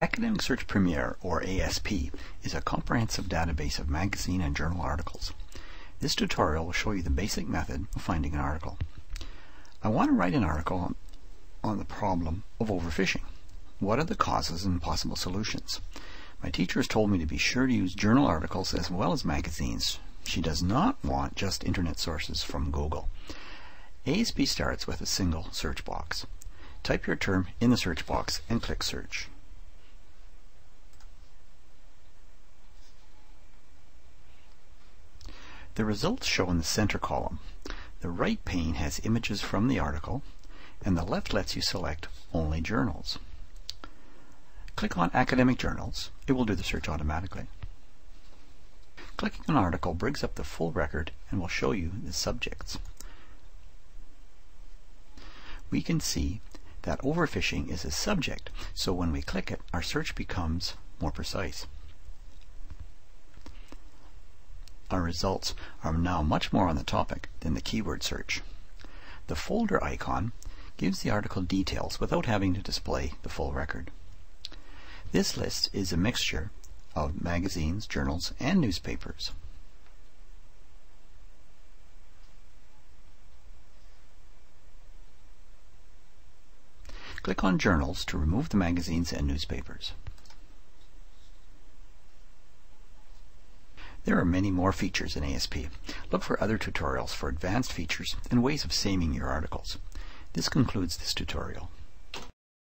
Academic Search Premier, or ASP, is a comprehensive database of magazine and journal articles. This tutorial will show you the basic method of finding an article. I want to write an article on, on the problem of overfishing. What are the causes and possible solutions? My teacher has told me to be sure to use journal articles as well as magazines. She does not want just internet sources from Google. ASP starts with a single search box. Type your term in the search box and click Search. The results show in the center column. The right pane has images from the article, and the left lets you select only journals. Click on Academic Journals. It will do the search automatically. Clicking an article brings up the full record and will show you the subjects. We can see that overfishing is a subject, so when we click it, our search becomes more precise. Our results are now much more on the topic than the keyword search. The folder icon gives the article details without having to display the full record. This list is a mixture of magazines, journals, and newspapers. Click on Journals to remove the magazines and newspapers. There are many more features in ASP. Look for other tutorials for advanced features and ways of saving your articles. This concludes this tutorial.